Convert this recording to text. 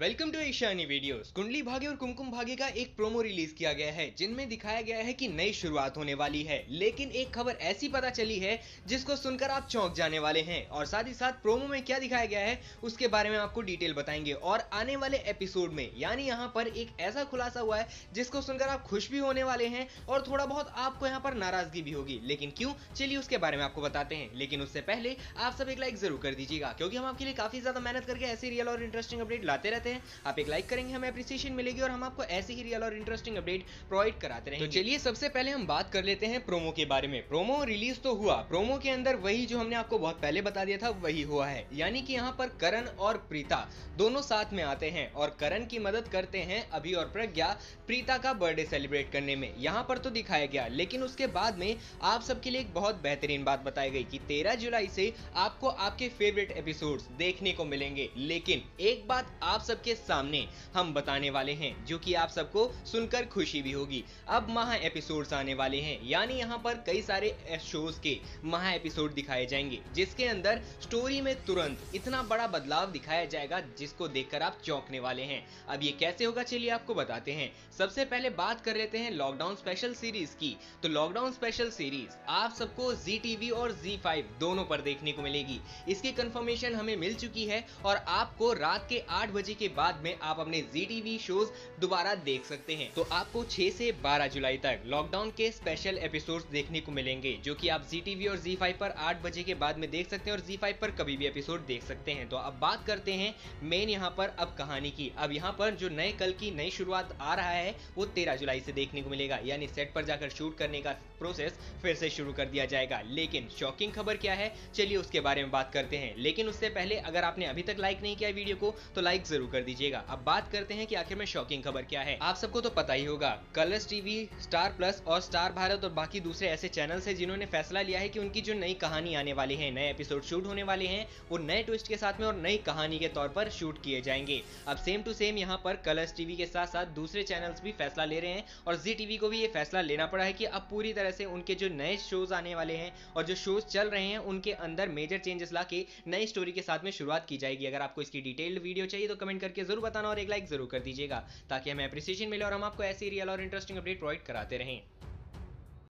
Welcome to Ishani videos Kundali Bhagya और कुमकुम भाग्य का एक प्रोमो रिलीज़ किया गया है, जिनमें दिखाया गया है कि नई शुरुआत होने वाली है। लेकिन एक खबर ऐसी पता चली है, जिसको सुनकर आप चौंक जाने वाले हैं। और साथ ही साथ प्रोमो में क्या दिखाया गया है, उसके बारे में आपको डिटेल बताएँगे। और आने वाले एपिसोड में, यानी यहाँ पर एक ऐसा खुलासा हुआ है, जिसको सुनकर आप खुश भी होने वाले हैं, और थोड़ा बहुत आपको यहाँ पर नाराज़गी भी होगी। लेकिन क्यों? चलिए उसके बारे में आपको बताते हैं। लेकिन उससे पहले आप सब एक लाइक ज़रूर कर दीजिएगा, क्योंकि हम आपके लिए काफ़ी ज़्यादा मेहनत करके ऐसे रियल और इंटरेस्टिंग अपडेट लाते रहते हैं। आप एक लाइक करेंगे हमें अप्रिसिएशन मिलेगी और हम आपको ऐसे ही रियल और इंटरेस्टिंग अपडेट प्रोवाइड कराते रहेंगे। तो चलिए सबसे पहले हम बात कर लेते हैं प्रोमो के बारे में। प्रोमो रिलीज़ तो हुआ। प्रोमो के अंदर वही जो हमने आपको बहुत पहले बता दिया था वही हुआ है। यानी कि यहाँ पर करण और प्रीता दोनों साथ में आते हैं और करण की मदद करते हैं अभी और प्रज्ञा प्रीता का बर्थडे सेलिब्रेट करने में। यहाँ पर तो दिखाया गया लेकिन उसके बाद में आप सबके लिए एक बहुत बेहतरीन बात बताई गई कि 13 जुलाई से आपको आपके फेवरेट एपिसोड्स देखने को मिलेंगे। लेकिन एक बात आप सबके सामने हम बताने वाले हैं, जो कि आप सबको सुनकर खुशी भी होगी। अब महा एपिसोड्स आने वाले हैं, यानी यहाँ पर कई सारे शोज़ के महा एपिसोड दिखाए जाएँगे, जिसके अंदर स्टोरी में तुरंत इतना बड़ा बदलाव दिखाया जाएगा, जिसको देखकर आप चौंकने वाले हैं। अब ये कैसे होगा, चलिए आपको बताते हैं। सबसे पहले बात कर लेते हैं लॉकडाउन स्पेशल सीरीज़ की। तो लॉकडाउन स्पेशल सीरीज़ आप सबको जी टीवी और जी फाइव दोनों पर देखने को मिलेगी। इसकी कंफर्मेशन हमें मिल चुकी है और आपको रात के आठ बजे के बाद में आप अपने जी टीवी शोज़ दोबारा देख सकते हैं। तो आपको 6 से 12 जुलाई तक लॉकडाउन के स्पेशल एपिसोड्स देखने को मिलेंगे, जो कि आप जी टीवी और जी फाइव पर आठ बजे के बाद में देख सकते हैं और जी फाइव पर कभी भी एपिसोड देख सकते हैं। तो अब बात करते हैं मेन यहाँ पर अब कहानी की। अब यहाँ पर जो नए कल की नई शुरुआत आ रहा है, वो तेरह जुलाई से देखने को मिलेगा। यानी सेट पर जाकर शूट करने का प्रोसेस फिर से शुरू कर दिया जाएगा। लेकिन शॉकिंग खबर क्या है? चलिए उसके बारे में बात करते हैं। लेकिन उससे पहले अगर आपने अभी तक लाइक नहीं किया वीडियो को तो लाइक ज़रूर कर दीजिएगा। अब बात करते हैं कि आखिर में शॉकिंग खबर क्या है। आप सबको तो पता ही होगा कलर्स टीवी स्टार प्लस और स्टार भारत और बाकी दूसरे ऐसे चैनल्स है जिन्होंने फैसला लिया है कि उनकी जो नई कहानी आने वाली है, नए एपिसोड शूट होने वाले हैं, वो नए ट्विस्ट के साथ में और नई कहानी के तौर पर शूट किए जाएँगे। अब सेम टू सेम यहाँ पर कलर्स टीवी के साथ साथ दूसरे चैनल्स भी फैसला ले रहे हैं और जी टीवी को भी ये फैसला लेना पड़ा है कि अब पूरी तरह से उनके जो नए शोज़ आने वाले हैं और जो शोज़ चल रहे हैं, उनके अंदर मेजर चेंजेस ला के नई स्टोरी के साथ में शुरुआत की जाएगी। अगर आपको इसकी डिटेल्ड वीडियो चाहिए तो कमेंट करके ज़रूर बताना और एक लाइक ज़रूर कर दीजिएगा, ताकि हमें अप्रिसिएशन मिले और हम आपको ऐसी रियल और इंटरेस्टिंग अपडेट प्रोवाइड कराते रहें।